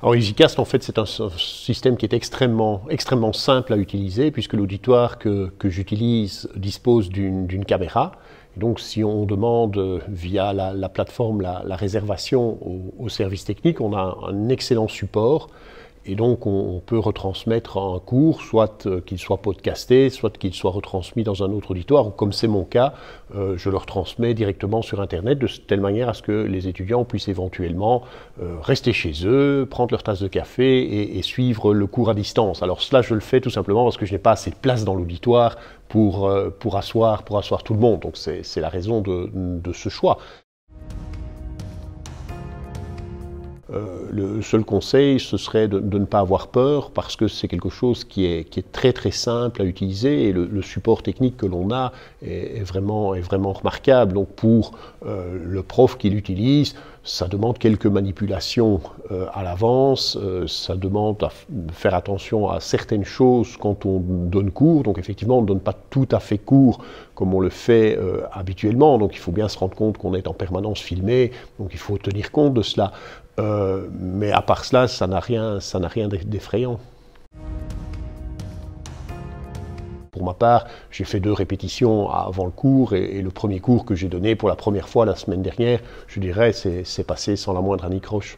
Alors EasyCast, en fait, c'est un, système qui est extrêmement, extrêmement simple à utiliser, puisque l'auditoire que, que j'utilise dispose d'une caméra. Donc, si on demande euh, via la, plateforme la, réservation au, au, service technique, on a un excellent support et donc, on, peut retransmettre un cours, soit euh, qu'il soit podcasté, soit qu'il soit retransmis dans un autre auditoire, ou comme c'est mon cas, euh, je le retransmets directement sur Internet, de telle manière à ce que les étudiants puissent éventuellement euh, rester chez eux, prendre leur tasse de café et, suivre le cours à distance. Alors cela, je le fais tout simplement parce que je n'ai pas assez de place dans l'auditoire pour, pour, asseoir, pour asseoir tout le monde. Donc c'est la raison de, de ce choix. Euh, le seul conseil, ce serait de, ne pas avoir peur parce que c'est quelque chose qui est, très très simple à utiliser et le, support technique que l'on a est, vraiment, est vraiment remarquable. Donc pour euh, le prof qui l'utilise, ça demande quelques manipulations euh, à l'avance, ça demande à faire attention à certaines choses quand on donne cours. Donc effectivement, on ne donne pas tout à fait cours comme on le fait habituellement. Donc il faut bien se rendre compte qu'on est en permanence filmé, donc il faut tenir compte de cela. Euh, mais à part cela, ça n'a rien, ça n'a rien d'effrayant. Pour ma part, j'ai fait deux répétitions avant le cours et, le premier cours que j'ai donné pour la première fois la semaine dernière, je dirais, c'est passé sans la moindre anicroche.